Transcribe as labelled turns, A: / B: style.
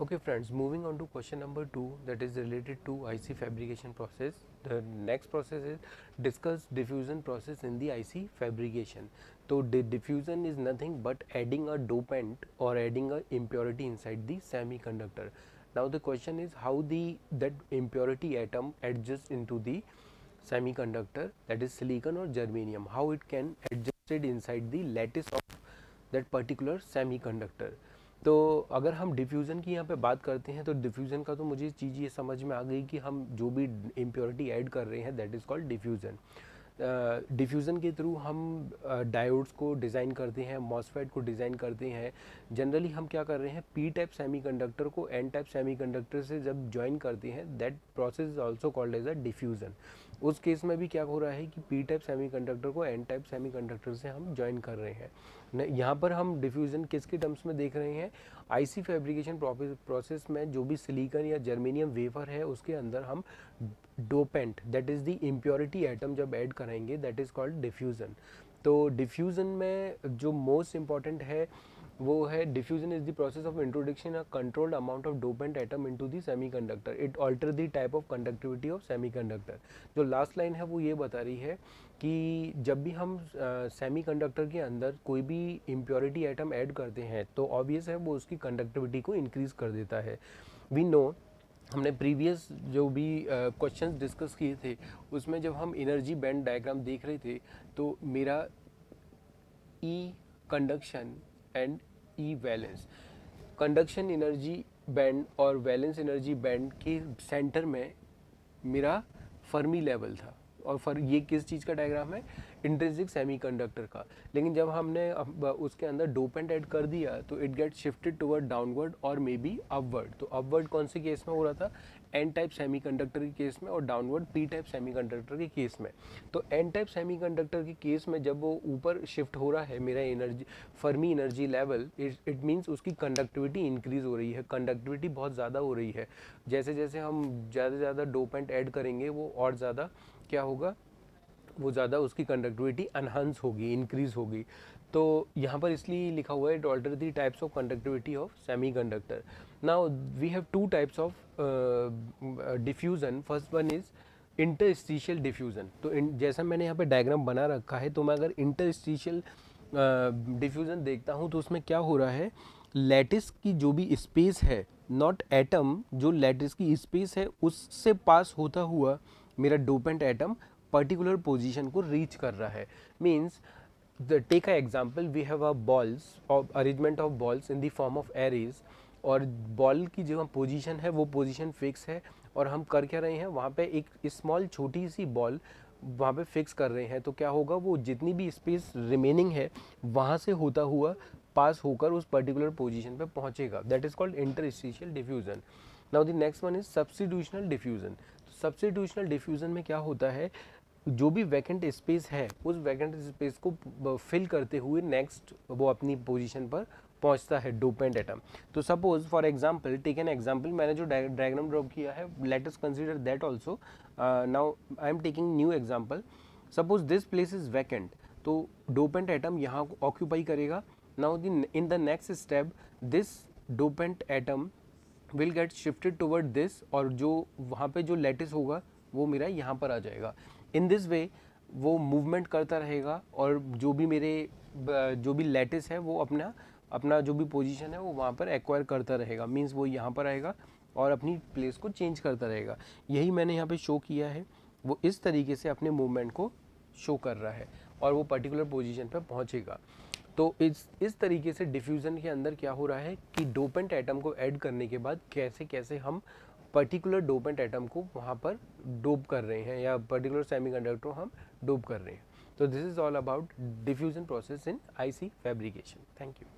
A: Okay friends, moving on to question number 2 that is related to IC fabrication process. The next process is discuss diffusion process in the IC fabrication. So the diffusion is nothing but adding a dopant or adding a impurity inside the semiconductor. Now the question is how the that impurity atom adjusts into the semiconductor that is silicon or germanium, how it can adjust it inside the lattice of that particular semiconductor. तो अगर हम diffusion की यहाँ पे बात करते हैं तो डिफ्यूज़न का तो मुझे चीज़ ये समझ में आ गई कि हम जो भी इम्प्योरिटी ऐड कर रहे हैं that is called diffusion diffusion के थ्रू हम डायोड्स को डिज़ाइन करते हैं मॉसफेट को डिज़ाइन करते हैं। जनरली हम क्या कर रहे हैं पी टाइप सेमीकंडक्टर को एन टाइप सेमीकंडक्टर से जब ज्वाइन करते हैं that process is also called as a diffusion उस केस में भी क्या हो रहा है कि पी टाइप सेमीकंडक्टर को एन टाइप सेमीकंडक्टर से हम ज्वाइन कर रहे हैं। यहाँ पर हम डिफ्यूज़न किसके टर्म्स में देख रहे हैं? आईसी फैब्रिकेशन प्रोसेस में जो भी सिलिकन या जर्मेनियम वेफर है, उसके अंदर हम dopant that is the impurity atom जब ऐड करेंगे दैट इज़ कॉल्ड डिफ्यूज़न तो डिफ्यूज़न में जो मोस्ट इंपॉर्टेंट है वो है diffusion is the process of introduction a controlled amount of dopant item atom into the semiconductor it alter the type of conductivity of semiconductor जो last line है वो ये बता रही है कि जब भी हम सेमीकंडक्टर uh, के अंदर कोई भी इम्प्योरिटी एटम ऐड करते हैं तो ऑब्वियस है वो उसकी कंडक्टिविटी को इंक्रीज कर देता है. वी नो हमने प्रीवियस जो भी क्वेश्चन uh, डिस्कस किए थे उसमें जब हम एनर्जी बैंड डायग्राम देख रहे थे तो मेरा E conduction and E valence conduction energy band और वैलेंस एनर्जी बैंड के सेंटर में मेरा फर्मी लेवल था। और फर, ये किस चीज़ का डायग्राम है? इंट्रेंसिक सेमीकंडक्टर का। लेकिन जब हमने उसके अंदर डोपेंट ऐड कर दिया तो it get shifted toward downward और मे बी अपवर्ड तो अपवर्ड कौन से केस में हो रहा था? एन टाइप सेमीकंडक्टर के केस में और डाउनवर्ड पी टाइप सेमीकंडक्टर के केस में. तो एन टाइप सेमीकंडक्टर के केस में जब वो ऊपर शिफ्ट हो रहा है, मेरा energy Fermi energy level it means उसकी कंडक्टिविटी इंक्रीज हो रही है। कंडक्टिविटी बहुत ज़्यादा हो रही है। जैसे जैसे हम ज़्यादा से ज़्यादा डोपेंट ऐड करेंगे, वो और ज़्यादा क्या होगा? वो ज़्यादा उसकी कंडक्टिविटी अनहांस होगी इंक्रीज होगी। तो यहाँ पर इसलिए लिखा हुआ है it alter the types of conductivity of semiconductor now we have two types of diffusion first one is interstitial diffusion तो इन जैसा मैंने यहाँ पे डायग्राम बना रखा है तो मैं अगर इंटरस्टिशियल डिफ्यूज़न uh, देखता हूँ तो उसमें क्या हो रहा है? लेटिस की जो भी स्पेस है नॉट एटम जो लेटिस की स्पेस है उससे पास होता हुआ मेरा डोपेंट एटम पर्टिकुलर पोजीशन को रीच कर रहा है। Means the take a example we have a balls arrangement of balls in the form of arrays और बॉल की जो पोजीशन है, वो पोजीशन फिक्स है और हम कर क्या रहे हैं, वहाँ पे एक स्मॉल छोटी सी बॉल वहाँ पे फिक्स कर रहे हैं। तो क्या होगा, वो जितनी भी स्पेस रिमेनिंग है, वहाँ से होता हुआ पास होकर उस पर्टिकुलर पोजीशन पे पहुँचेगा। That is called interstitial diffusion now the next one is substitutional diffusion substitutional diffusion में क्या होता है? जो भी वैकेंट स्पेस है, उस वैकेंट स्पेस को फिल करते हुए नेक्स्ट वो अपनी पोजीशन पर पहुँचता है डोपेंट एटम तो suppose for example take an example मैंने जो डायग्राम ड्रॉप किया है let us consider that also now I am taking new example suppose this place is vacant तो डोपेंट एटम यहाँ ऑक्यूपाई करेगा. Now in the next step this dopant atom will get shifted toward this और जो वहाँ पे जो lettuce होगा, वो मेरा यहाँ पर आ जाएगा। इन दिस वे वो मूवमेंट करता रहेगा और जो भी मेरे, जो भी लेटिस है, वो अपना अपना जो भी पोजीशन है, वो वहाँ पर एक्वायर करता रहेगा। मीन्स वो यहाँ पर आएगा और अपनी प्लेस को चेंज करता रहेगा। यही मैंने यहाँ पे शो किया है। वो इस तरीके से अपने मूवमेंट को शो कर रहा है और वो पर्टिकुलर पोजीशन पर पहुँचेगा। तो इस इस तरीके से डिफ्यूज़न के अंदर क्या हो रहा है कि डोपेंट एटम को ऐड करने के बाद कैसे कैसे हम पर्टिकुलर डोपेंट एटम को वहाँ पर डोप कर रहे हैं या पर्टिकुलर सेमीकंडक्टर हम डोप कर रहे हैं। तो this is all about diffusion process in IC fabrication thank you